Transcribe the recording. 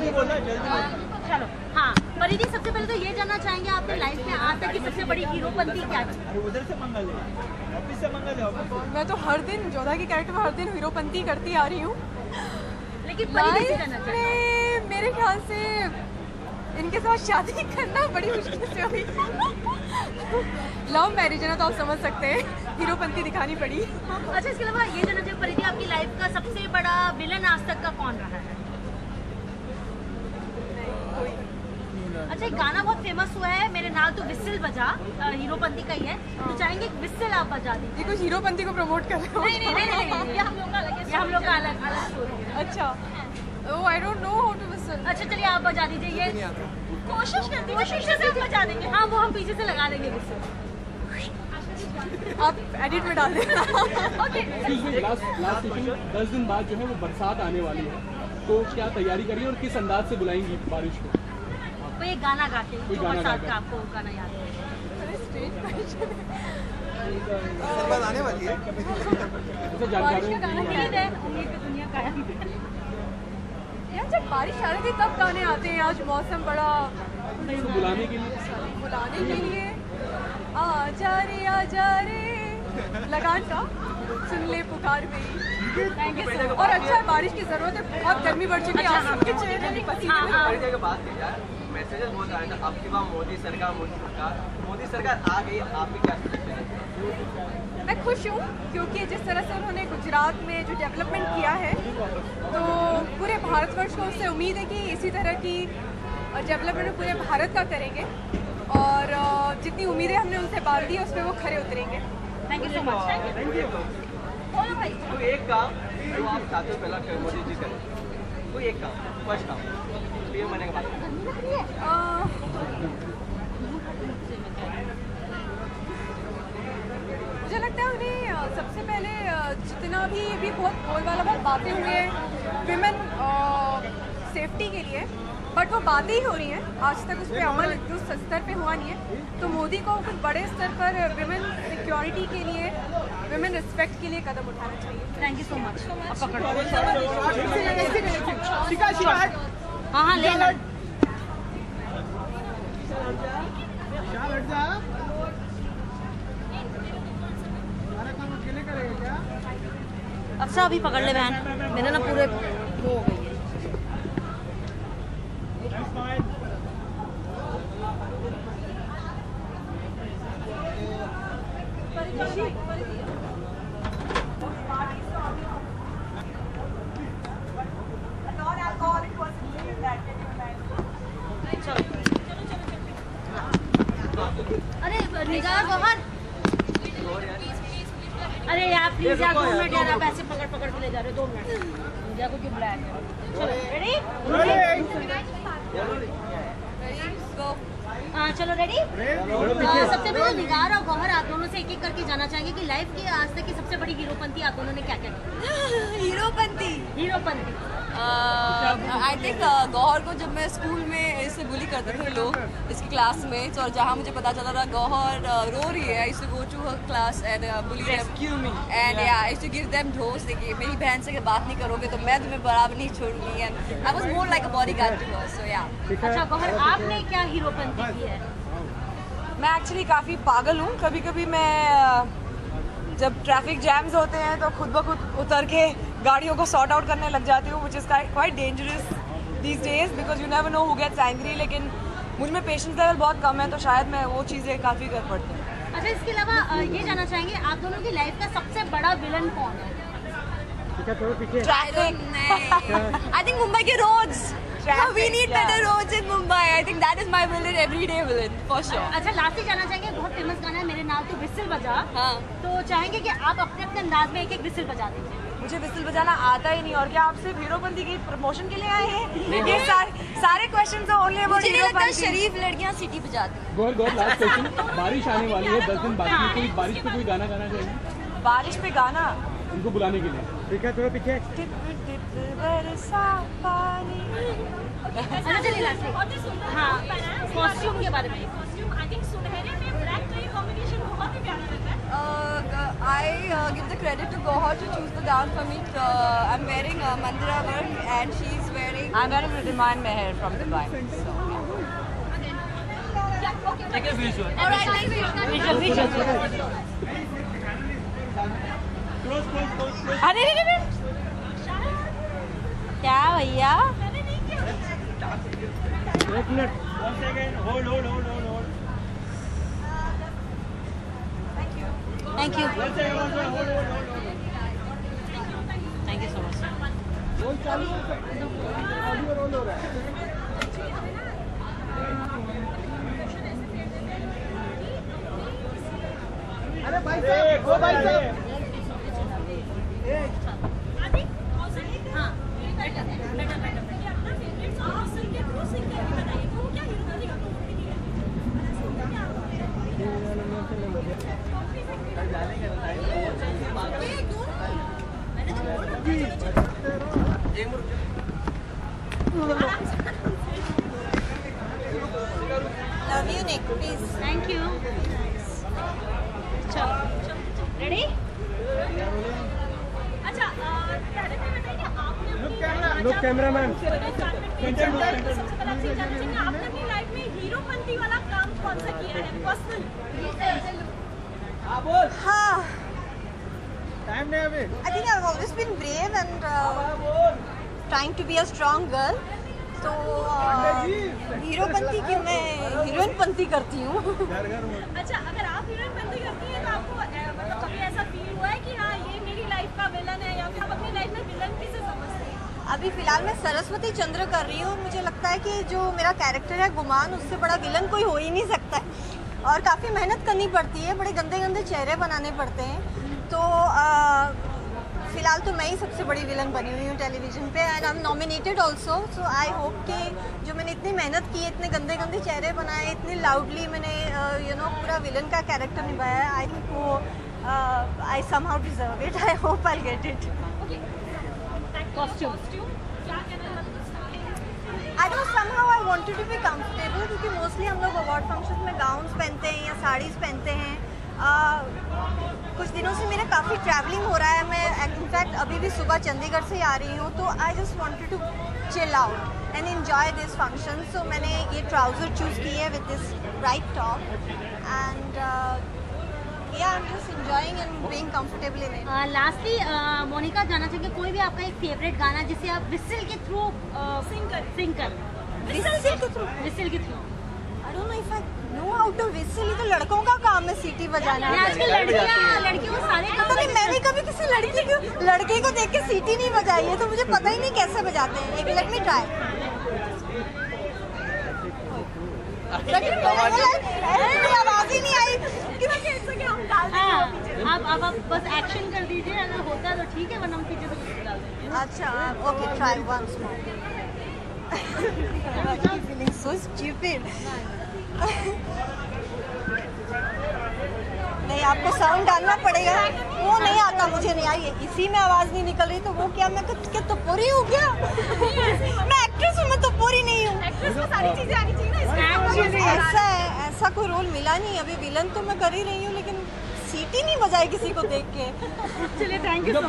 जल्दी बोलना चलो हाँ परिधि सबसे पहले तो ये जानना चाहेंगे आपने लाइफ में आज तक की सबसे बड़ी हीरोपंती क्या थी? उधर से है ऑफ़िस से मंगल है मैं तो हर दिन जोधा की कैरेक्टर में हर दिन हीरोपंती करती आ रही हूँ। लेकिन परिधि लाइफ में मेरे ख्याल से इनके साथ शादी करना बड़ी मुश्किल से हुई लव मैरिज है ना तो आप समझ सकते हैं। हीरोपंती दिखानी पड़ी। अच्छा इसके अलावा ये जानना चाहिए परिधि आपकी लाइफ का सबसे बड़ा विलन आज तक का कौन रहा है? अच्छा एक गाना बहुत फ़ेमस हुआ है मेरे नाल तो विसिल बजा हीरोपंती का ही है। तो चाहेंगे एक विसिल आप बजा दीजिए। ये कुछ हीरोपंती को प्रमोट कर रहे हो? नहीं नहीं नहीं ये हम लोग का अलग है ये हम लोग का अलग अलग स्टोरी है। अच्छा। ओ I don't know how to whistle अच्छा चलिए आप बजा दीजिए ये कोशिश करती कोशिश से हम बजा देंगे। हाँ वो हम पीछे से लगा देंगे विसिल आप एडिट में डाल देना। ओके लास्ट लास्ट दस दिन बाद जो है वो बरसात आने वाली है। तो क्या तैयारी करिए और किस अंदाज से बुलाएँगी बारिश को? कोई एक गाना गा के कोई जो बरसात का आपको गाना याद है। आने वाली है। का की- उम्मीद है दुनिया कायम यार जब बारिश आ रही थी तब गाने आते हैं। आज मौसम बड़ा बुलाने के लिए? बुलाने के लिए। आ जा रे आ जा रे। लगान का। सुन ले पुकार मेरी। थैंक यू सो और अच्छा है बारिश की ज़रूरत है। बहुत गर्मी बढ़ चुकी है हाँ, हाँ। की मैसेजेस बहुत आ रहे थे आपकी बात मोदी सरकार मोदी सरकार मोदी सरकार आ गई आपकी क्या suggestion है? मैं खुश हूँ क्योंकि जिस तरह से उन्होंने गुजरात में जो डेवलपमेंट किया है तो पूरे भारतवर्ष को उससे उम्मीद है कि इसी तरह की डेवलपमेंट पूरे भारत का करेंगे। और जितनी उम्मीदें हमने उनसे बाँध दी है उस पर वो खड़े उतरेंगे thank you so much thank you एक काम जो आप चाहते हो पहला मोदी जी करें। बाद। मुझे लगता है उन्हें सबसे पहले जितना भी भी बहुत बोलबाला बहुत बातें हुई हैं विमेन सेफ्टी के लिए बट वो बातें ही हो रही हैं। आज तक उस पर अमल उस स्तर पे हुआ नहीं है। तो मोदी को कुछ बड़े स्तर पर विमेन सिक्योरिटी के लिए विमेन रिस्पेक्ट के लिए कदम उठाना चाहिए। थैंक यू सो मच हाँ हाँ ले अच्छा अभी पकड़ ले बहन। मेरे ना पूरे वो हो गई है। अरे यार प्लीज़ यार दो मिनट यार आप ऐसे पकड़ पकड़ के ले जा रहे हो दो मिनट। निगाह को क्यों बुलाया चलो रेडी हाँ चलो रेडी सबसे पहले निगार और गौहर आप दोनों से एक एक करके जाना चाहेंगे कि लाइफ की आज तक की सबसे बड़ी हीरोपंती आप दोनों ने क्या क्या की? हीरोपंती? हीरोपंती। आई थिंक गौहर को जब मैं स्कूल में इससे बुली करते थे लोग इसकी क्लास में और जहाँ मुझे पता चला था गौहर uh, रो रही है I go to her class and bully Rescue and yeah I to give them dose देखिए मेरी बहन से अगर बात नहीं करोगे तो मैं तुम्हें बराबर नहीं छोड़ूँगी. And I was more like a bodyguard to her so yeah अच्छा गौहर आपने क्या हीरोपंती की है मैं एक्चुअली काफ़ी पागल हूँ। कभी कभी मैं जब ट्रैफ़िक जैम्स होते हैं तो खुद ब खुद उतर के गाड़ियों को सॉर्ट आउट करने लग जाती हूँ which is quite dangerous these days because you never know who gets angry लेकिन मुझमें पेशेंस लेवल बहुत कम है तो शायद मैं वो चीज़ें काफ़ी कर पड़ती हूँ। अच्छा इसके अलावा ये जानना चाहेंगे आप दोनों की लाइफ का सबसे बड़ा विलन कौन है? ट्रैफ़िक आई थिंक मुंबई के roads we need better roads in Mumbai I think that is my villain everyday villain for sure अच्छा लास्ट ही जानना चाहेंगे बहुत फ़ेमस गाना है मेरे नाम तो विसिल बजा। हाँ। तो चाहेंगे कि आप अपने अपने अंदाज में एक एक विसिल बजा दीजिए। मुझे विसिल बजाना आता ही नहीं। और क्या आप सिर्फ़ हीरोपंती की प्रमोशन के लिए आए हैं? ये सारे सारे क्वेश्चन तो ओनली अबाउट हीरोपंती। शरीफ लड़कियाँ सिटी बजाती हैं। गौर गौर लास्ट क्वेश्चन बारिश आने वाली है दस दिन बाकी है कोई बारिश पे कोई गाना गाना चाहिए? बारिश पे गाना? उनको बुलाने के लिए। पीछे थोड़ा पीछे। टिप टिप बरसा पानी। अच्छा चलिए लास्ट हाँ कॉस्ट्यूम के बारे में। Uh, uh, give the credit to Gohar to choose the gown for me. Uh, I'm wearing uh, Mandira work and she's wearing I'm married with Iman Meher from Dubai. So, yeah. Take a visual. Visual visual Close, close, close, close. अरे अरे अरे क्या भैया एक minute One second. Hold, hold, hold. Thank you so much Hey, go भाई साहब. हाँ better better better love you Nick please thank you चलो रेडी अच्छा पहले तो बताइए आपने अपनी Look, cameraman. सबसे पहले आपसे जानना चाहेंगे आपने अपनी लाइफ में हीरोपंती वाला काम कौन सा किया है पर्सनल हाँ Time नहीं अभी. I think I've always been brave and uh, trying to be a strong girl. तो हीरोपंती क्यों मैं हीरोइन पंती करती हूँ. अच्छा अगर आप हीरोइन बनती करती हैं तो आपको मतलब कभी ऐसा फील हुआ है कि हाँ ये मेरी लाइफ का विलन है या फिर आप अपनी लाइफ में विलन हैं अभी फ़िलहाल मैं सरस्वती चंद्र कर रही हूँ। मुझे लगता है कि जो मेरा कैरेक्टर है, गुमान, उससे बड़ा विलन कोई हो ही नहीं सकता है। और काफ़ी मेहनत करनी पड़ती है, बड़े गंदे गंदे चेहरे बनाने पड़ते हैं। तो फ़िलहाल तो मैं ही सबसे बड़ी विलन बनी हुई हूँ टेलीविज़न पे and I am nominated also so I hope कि जो मैंने इतनी मेहनत की, इतने गंदे गंदे चेहरे बनाए, इतनी लाउडली मैंने यू नो पूरा विलन का कैरेक्टर निभाया आई थिंक वो I somehow deserve it I hope I get it मतलब I don't somehow I wanted to be comfortable क्योंकि मोस्टली हम लोग अवार्ड फ़ंक्शन में गाउन्स पहनते हैं या साड़ीज पहनते हैं। कुछ दिनों से मेरा काफ़ी ट्रैवलिंग हो रहा है। मैं इनफैक्ट अभी भी सुबह चंडीगढ़ से ही आ रही हूँ तो I just wanted to chill out and enjoy this function so मैंने ये ट्राउज़र चूज़ की है with this bright top and yeah I am just enjoying and being comfortable in it lastly Monica जानना चाहेंगे कोई भी आपका एक फेवरेट गाना जिसे आप विसिल के थ्रू सिंग कर सिंग कर विसिल के थ्रू विसिल के through I don't know if I know how to whistle ये तो लड़कों का काम है सीटी बजाना। आजकल लड़कियाँ लड़कियों सारे काम पता नहीं मैंने कभी किसी लड़की को लड़के को देख के सीटी नहीं बजाई है तो मुझे पता ही नहीं कैसे बजाते हैं। एक लेट मी ट्राई आवाज़ ही नहीं आई। आप आप आप बस एक्शन कर दीजिए अगर होता है तो ठीक है वरना हम पीछे से कुछ डाल देंगे। अच्छा okay try once more feeling so stupid नहीं आपको साउंड डालना पड़ेगा। वो नहीं आता मुझे नहीं आई। इसी में आवाज़ नहीं निकल रही तो वो क्या मैं कुछ क्या तो पूरी हूँ क्या? मैं एक्ट्रेस हूँ मैं तो पूरी नहीं हूँ। सारी चीज़ें आनी चाहिए ना Actually, ऐसा है ऐसा कोई रोल मिला नहीं। अभी विलन तो मैं कर ही रही हूँ लेकिन सीटी नहीं बजाई किसी को देख के। चलिए थैंक यू